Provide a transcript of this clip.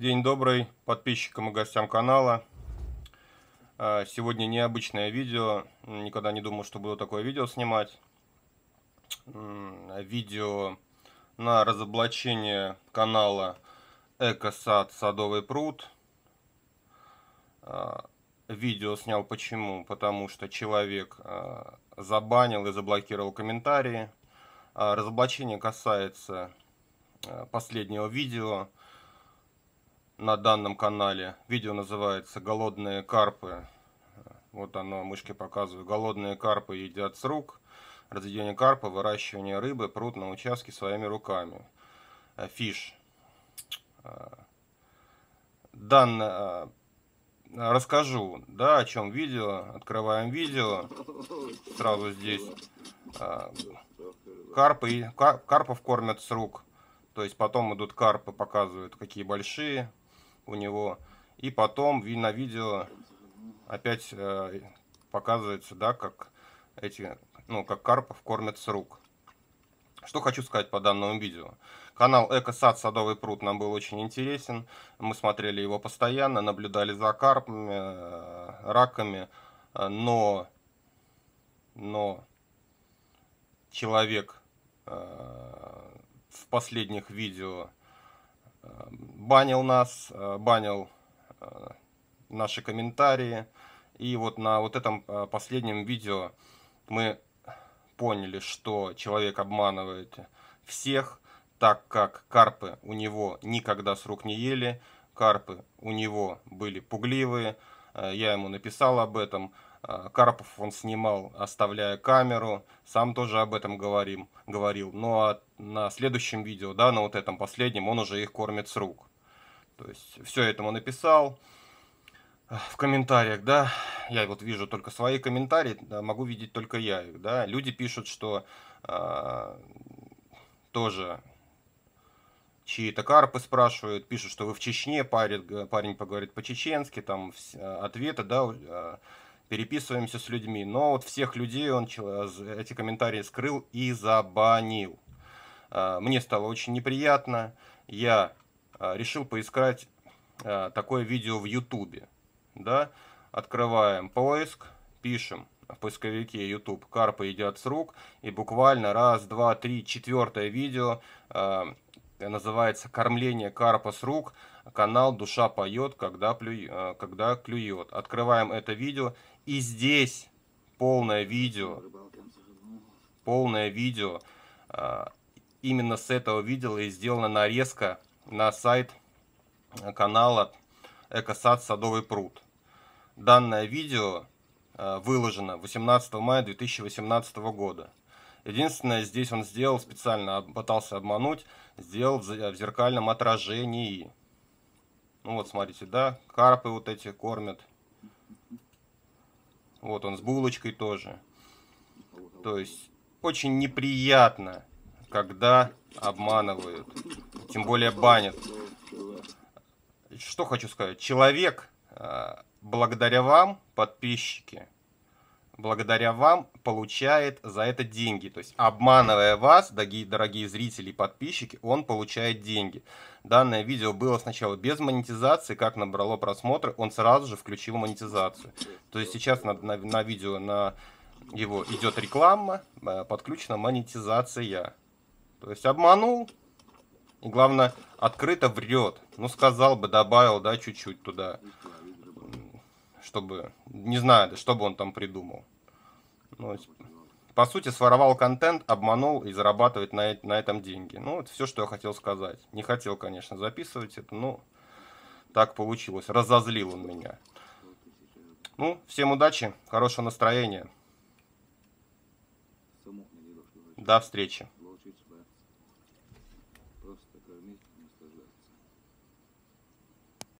День добрый подписчикам и гостям канала. А, сегодня необычное видео. Никогда не думал, что буду такое видео снимать. Видео на разоблачение канала Экосад Садовый пруд. А, видео снял почему? Потому что человек а, забанил и заблокировал комментарии. Разоблачение касается последнего видео на данном канале. Видео называется «Голодные карпы». Вот оно, мышки показываю. «Голодные карпы едят с рук». Разведение карпа, выращивание рыбы, пруд на участке своими руками. Фиш. Э, Данное... Э, расскажу, да, о чем видео. Открываем видео. Сразу здесь. Карпы, карпов кормят с рук. То есть потом идут карпы, показывают, какие большие у него. И потом на видео опять э, показывается, да, как эти, ну, как карпов кормят с рук. Что хочу сказать по данному видео. Канал Экосад Садовый пруд нам был очень интересен. Мы смотрели его постоянно, наблюдали за карпами, э, раками, э, но, но человек в последних видео банил нас, э, банил э, наши комментарии. И вот на вот этом э, последнем видео мы поняли, что человек обманывает всех, так как карпы у него никогда с рук не ели, карпы у него были пугливые, я ему написал об этом, Карпов он снимал, оставляя камеру, сам тоже об этом говорим, говорил. Ну а на следующем видео, да, на вот этом последнем, он уже их кормит с рук. То есть все этому написал в комментариях, да, я вот вижу только свои комментарии, да, могу видеть только я их, да. Люди пишут, что э, тоже чьи-то карпы спрашивают, пишут, что вы в Чечне, парень, парень поговорит по-чеченски, там ответы, да, переписываемся с людьми. Но вот всех людей он эти комментарии скрыл и забанил. А, мне стало очень неприятно. Я а, решил поискать а, такое видео в Ютубе. Да? Открываем поиск, пишем в поисковике YouTube «Карпа едят с рук» и буквально раз, два, три, четвертое видео называется «Кормление карпа с рук», канал «Душа поет, когда, плю... когда клюет». Открываем это видео и здесь полное видео, полное видео, именно с этого видео и сделана нарезка на сайт канала Экосад Садовый пруд. Данное видео а, выложено 18 мая 2018 года. Единственное, здесь он сделал специально, пытался обмануть, сделал в зеркальном отражении. Ну вот, смотрите, да, карпы вот эти кормят. Вот он с булочкой тоже. То есть очень неприятно, когда обманывают. Тем более банят. Что хочу сказать. Человек, а, благодаря вам, подписчики, благодаря вам получает за это деньги. То есть, обманывая вас, дорогие, дорогие зрители и подписчики, он получает деньги. Данное видео было сначала без монетизации, как набрало просмотры, он сразу же включил монетизацию. То есть, сейчас на, на, на видео на его идет реклама, э, подключена монетизация. То есть, обманул, и главное, открыто врет. Ну, сказал бы, добавил, да, чуть-чуть туда чтобы, не знаю, что бы он там придумал. Ну, по сути, своровал контент, обманул и зарабатывать на, на этом деньги. Ну, это все, что я хотел сказать. Не хотел, конечно, записывать это, но так получилось. Разозлил он меня. Ну, всем удачи, хорошего настроения. До встречи.